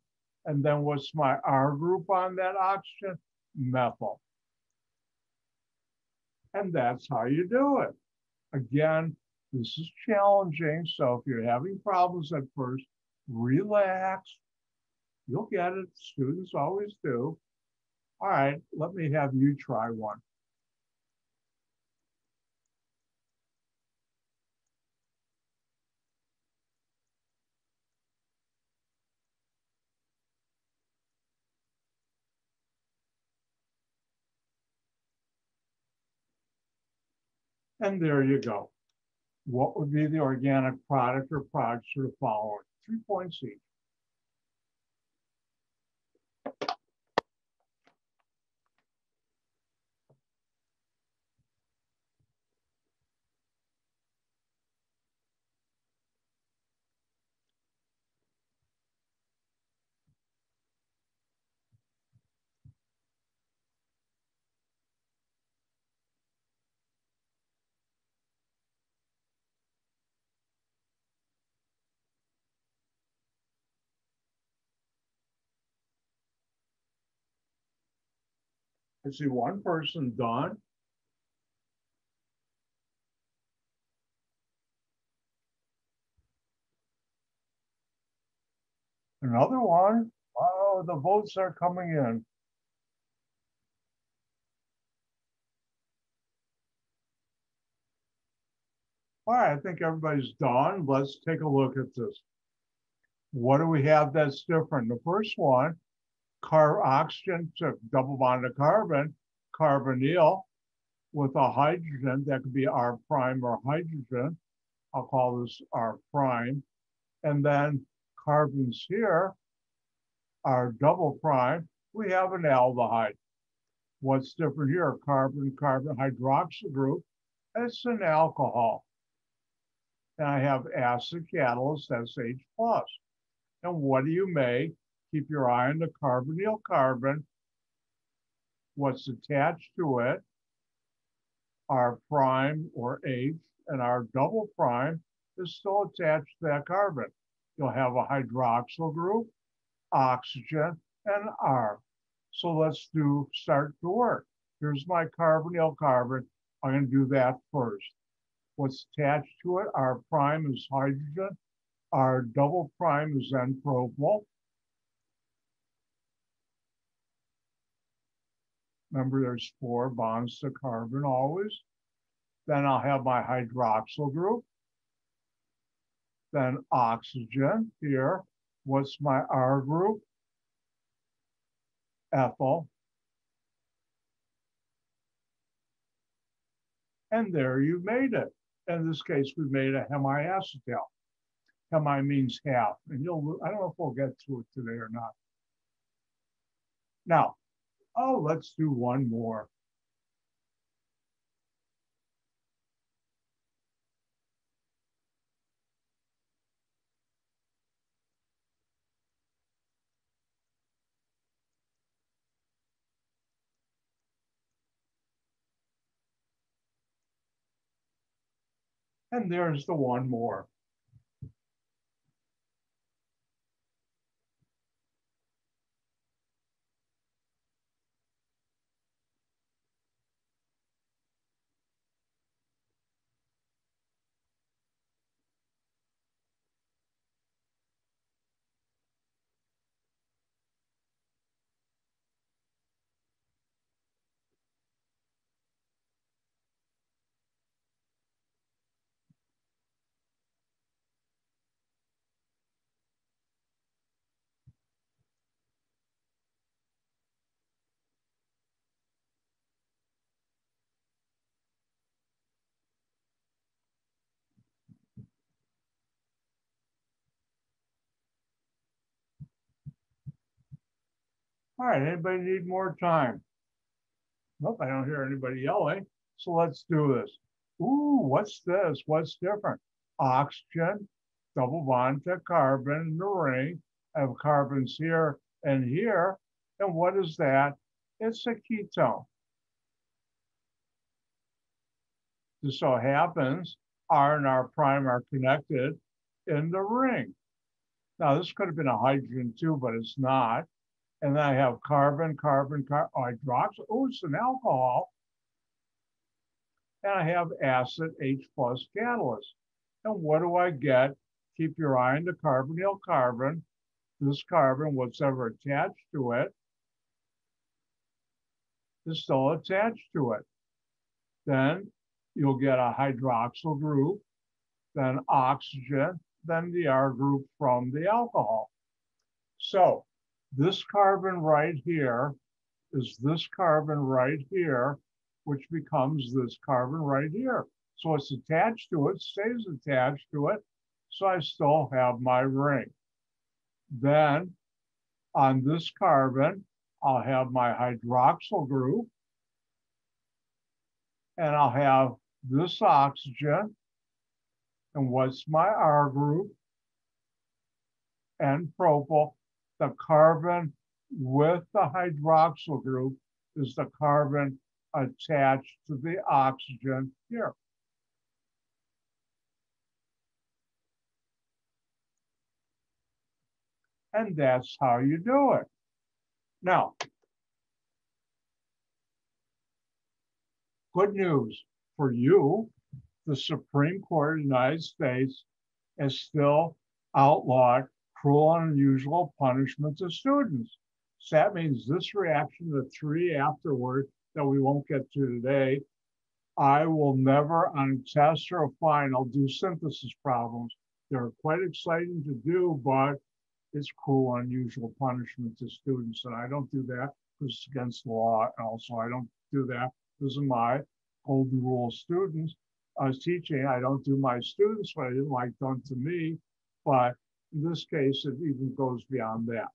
And then what's my R group on that oxygen? Methyl. And that's how you do it. Again, this is challenging. So if you're having problems at first, relax. You'll get it. Students always do. All right, let me have you try one. And there you go. What would be the organic product or products for the following? Three points each. I see one person done. Another one. Oh, the votes are coming in. All right, I think everybody's done. Let's take a look at this. What do we have that's different? The first one car oxygen to double bond to carbon, carbonyl with a hydrogen that could be R prime or hydrogen. I'll call this R prime. And then carbons here R double prime. We have an aldehyde. What's different here? Carbon, carbon hydroxyl group. It's an alcohol. And I have acid catalyst, SH plus. And what do you make? Keep your eye on the carbonyl carbon, what's attached to it, R prime or H, and R double prime is still attached to that carbon. You'll have a hydroxyl group, oxygen, and R. So let's do start to work. Here's my carbonyl carbon. I'm going to do that first. What's attached to it? R prime is hydrogen. R double prime is then propyl. Remember, there's four bonds to carbon always. Then I'll have my hydroxyl group. Then oxygen here. What's my R group? Ethyl. And there you made it. In this case, we made a hemiacetal. Hemi means half. And you'll, I don't know if we'll get to it today or not. Now, oh, let's do one more. And there's the one more. All right, anybody need more time? Nope, I don't hear anybody yelling. So let's do this. Ooh, what's this? What's different? Oxygen, double bond to carbon in the ring. I have carbons here and here. And what is that? It's a ketone. Just so happens R and R prime are connected in the ring. Now, this could have been a hydrogen too, but it's not. And I have carbon, carbon, car oh, hydroxyl. Oh, it's an alcohol. And I have acid H plus catalyst. And what do I get? Keep your eye on the carbonyl carbon. This carbon, whatever attached to it, is still attached to it. Then you'll get a hydroxyl group, then oxygen, then the R group from the alcohol. So this carbon right here is this carbon right here, which becomes this carbon right here. So it's attached to it, stays attached to it. So I still have my ring. Then on this carbon, I'll have my hydroxyl group. And I'll have this oxygen. And what's my R group? And propyl. The carbon with the hydroxyl group is the carbon attached to the oxygen here. And that's how you do it. Now, good news for you, the Supreme Court of the United States has still outlawed cruel and unusual punishment to students. So that means this reaction, the three afterward that we won't get to today, I will never on a test or a final do synthesis problems. They're quite exciting to do, but it's cruel and unusual punishment to students. And I don't do that because it's against the law. And also I don't do that because of my golden rule students. I was teaching, I don't do my students what I didn't like done to me, but in this case, it even goes beyond that.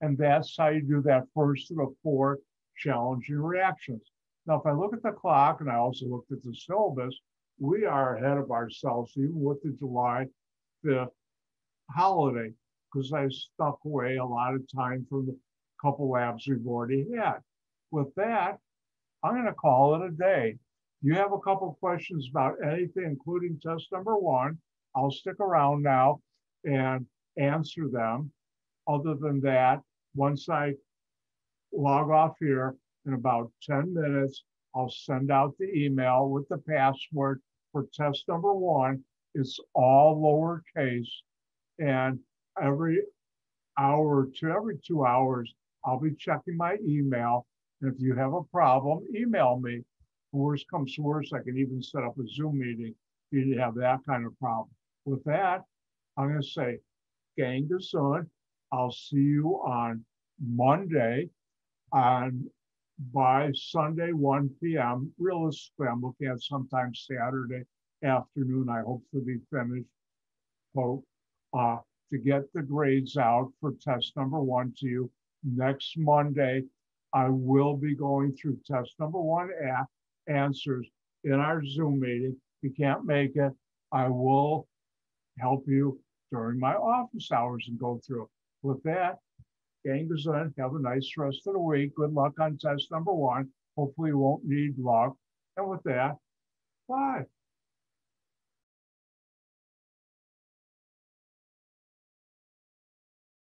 And that's how you do that first of the four challenging reactions. Now, if I look at the clock and I also looked at the syllabus, we are ahead of ourselves, even with the July 5th holiday, because I stuck away a lot of time from the couple labs we've already had. With that, I'm going to call it a day. You have a couple questions about anything, including test number one. I'll stick around now and answer them. Other than that, once I log off here in about 10 minutes, I'll send out the email with the password for test number one. It's all lowercase. And every hour to every two hours, I'll be checking my email. And if you have a problem, email me. Worst comes to worst, I can even set up a Zoom meeting if you have that kind of problem. With that, I'm going to say, gang gesund. I'll see you on Monday and by Sunday, 1 p.m. Realistically, I'm looking at sometime Saturday afternoon. I hope to be finished so, uh, to get the grades out for test number one to you. Next Monday, I will be going through test number one answers in our Zoom meeting. If you can't make it, I will help you during my office hours and go through. With that, gang gesund. Have a nice rest of the week. Good luck on test number one. Hopefully you won't need luck. And with that, bye.